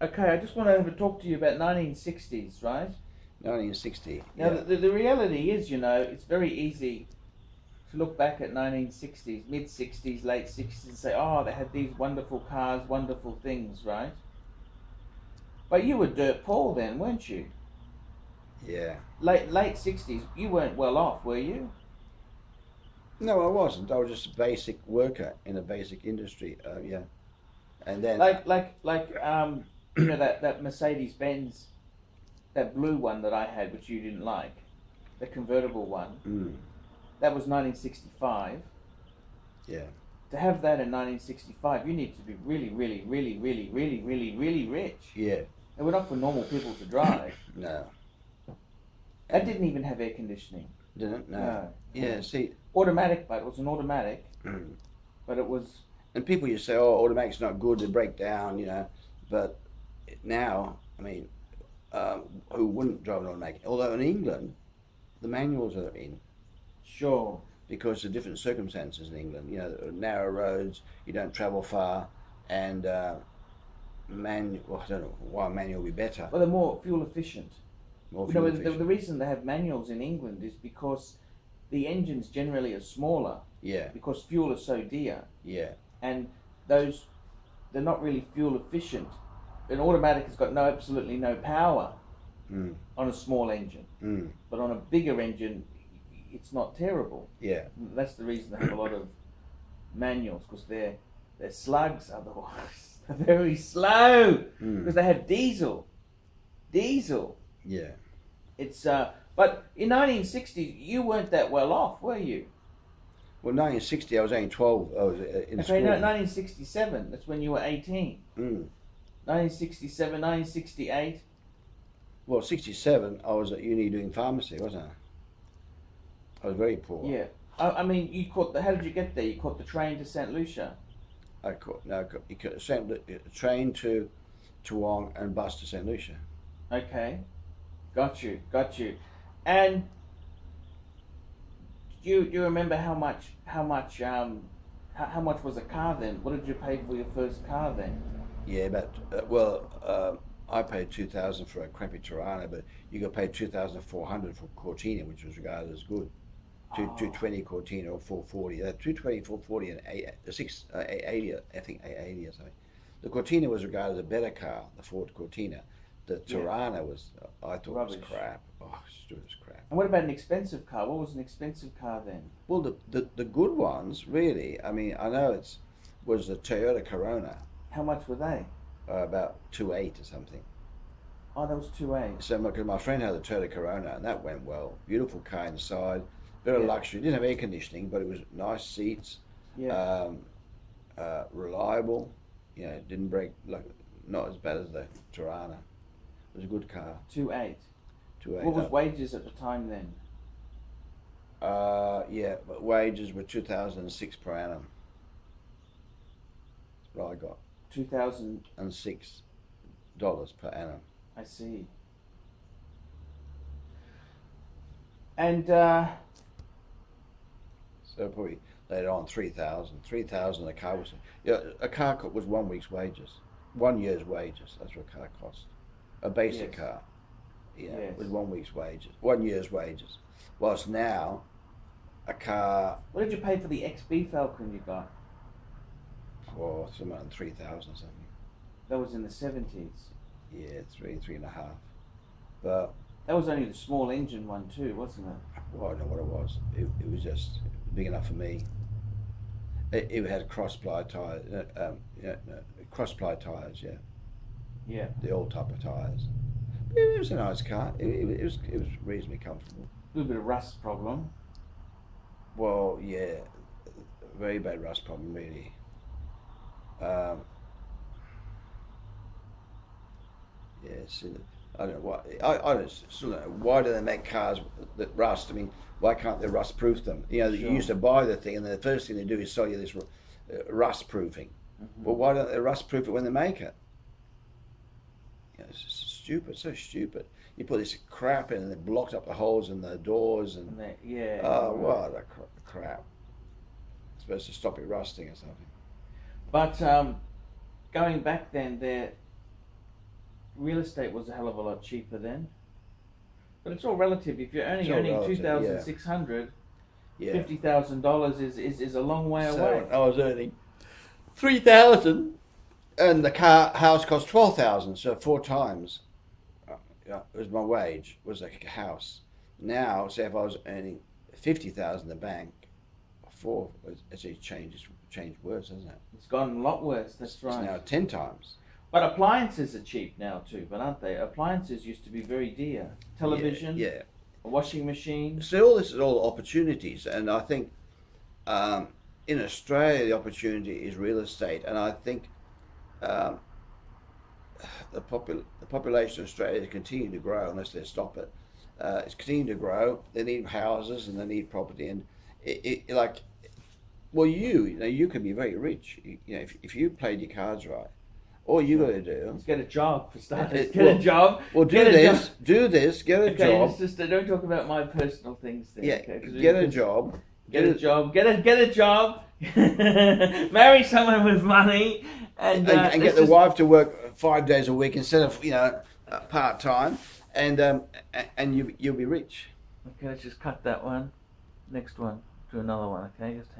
Okay, I just want to talk to you about 1960s, right? 1960. Now, yeah. the, the reality is, you know, it's very easy to look back at 1960s, mid 60s, late 60s, and say, oh, they had these wonderful cars, wonderful things, right? But you were dirt poor then, weren't you? yeah. Late late 60s, you weren't well off, were you? No, I wasn't. I was just a basic worker in a basic industry. Uh, yeah. And then. Like like like um, you know that that Mercedes Benz, that blue one that I had, which you didn't like, the convertible one. Mm, That was 1965. yeah. To have that in 1965, you need to be really, really, really, really, really, really, really rich. Yeah. And we're not for normal people to drive. No. That didn't even have air conditioning. Didn't? No. No. Yeah, see. Automatic, but it was an automatic, mm. but it was And people to say, oh, automatic's not good, they break down, you know. But now, I mean, uh, who wouldn't drive an automatic? Although in England, the manuals are in sure. because of different circumstances in England. You know, narrow roads, you don't travel far, and uh, man, well, I don't know why manual would be better. Well, they're more fuel efficient. More You fuel know, the, efficient. the reason they have manuals in England is because the engines generally are smaller yeah, because fuel is so dear, yeah, and those they're not really fuel efficient. An automatic has got no absolutely no power mm, on a small engine, mm, but on a bigger engine, it's not terrible. yeah, That's the reason they have a lot of manuals because they're they're slugs otherwise. They're very slow mm, because they have diesel. Diesel. yeah. It's uh, but in 1960, you weren't that well off, were you? Well, 1960, I was only 12. I was uh, in Okay, school. no, 1967. That's when you were 18. Mm. 1967, 1968. Well, 67, I was at uni doing pharmacy, wasn't I? I was very poor. Yeah. I, I mean, you caught the. How did you get there? You caught the train to St. Lucia. I caught, no, I caught, you could sent the train to Toowong and bus to St. Lucia. Okay. Got you. Got you. And do you do you remember how much how much um how, how much was a car then? What did you pay for your first car then? Yeah, but, uh, well, um I paid 2000 for a crappy Torana, but you could pay 2400 for Cortina, which was regarded as good. Two, Oh. 220 Cortina or 440. Uh, 220, 440, and eight, uh, 6, uh, 880, I think 880 or something. The Cortina was regarded as a better car, the Ford Cortina. The Yeah. Was, uh, I thought was crap. Oh, it was crap. And what about an expensive car? What was an expensive car then? Well, the, the, the good ones, really, I mean, I know it's, was the Toyota Corona, How much were they? uh, about two eight or something. Oh, that was two eight. So because my friend had a Toyota Corona and that went well. Beautiful car inside, bit of Yeah. luxury. Didn't have air conditioning, but it was nice seats, Yeah. um, uh, reliable. You know, didn't break like not as bad as the Torana. It was a good car. two eight. Two eight. What was wages at the time then? Uh, yeah, but wages were two thousand and six per annum. That's what I got, Two thousand. and six dollars per annum. I see. And uh, So probably later on three thousand. Three thousand a car was yeah, a car co- was one week's wages. One year's wages. That's what a car cost. A basic Yes. car. Yeah, Yes. with one week's wages. One year's wages. Whilst now a car what did you pay for the XB Falcon you got? For something like three thousand something. That was in the seventies. Yeah, three, three and a half. But That was only the small engine one too, wasn't it? well, I don't know what it was. It, it was just big enough for me. It, it had cross ply tires, uh, um, yeah, no, cross ply tires, yeah. Yeah. the old type of tyres. But It was a nice car. It, it, it was it was reasonably comfortable. A little bit of rust problem. Well, yeah, very bad rust problem really. Um, yes, I don't know why. I, I don't still don't know why do they make cars that rust? I mean, why can't they rust proof them? You know, you used to buy the thing, and the first thing they do is sell you this uh, rust proofing. Well, why don't they rust proof it when they make it? You know, it's stupid, so stupid. You put this crap in and it blocked up the holes in the doors and And they, yeah. oh, right. what a cr- crap. It's supposed to stop it rusting or something. But um, going back then, there real estate was a hell of a lot cheaper then. But it's all relative. If you're earning earning two thousand six hundred, Yeah. fifty thousand dollars is, is is a long way So away. I was earning three thousand, and the car house cost twelve thousand, so four times. uh, Yeah, it was my wage was a house. Now, say if I was earning fifty thousand the bank, four it's actually changed changed worse, hasn't it? It's gone a lot worse. That's It's right. now ten times. But appliances are cheap now too, but aren't they? Appliances used to be very dear. Television, Yeah. a washing machine. So all this is all opportunities, and I think um, in Australia the opportunity is real estate, and I think um, the popul- the population of Australia is continuing to grow unless they stop it. Uh, it's continuing to grow. They need houses and they need property, and it, it like well, you you know you can be very rich. You, you know if, if you played your cards right, all you got to do. Let's get a job for starters. It- Get well- a job. Well, do this, do this, get a Okay, job. let's just uh, don't talk about my personal things. Then, Yeah, okay? get a job. Get a job. Get a get a job. Marry someone with money, and, and, uh, and let's get the just- wife to work five days a week instead of you know uh, part time, and um, and you you'll be rich. Okay, let's just cut that one. Next one to another one. Okay, just hang.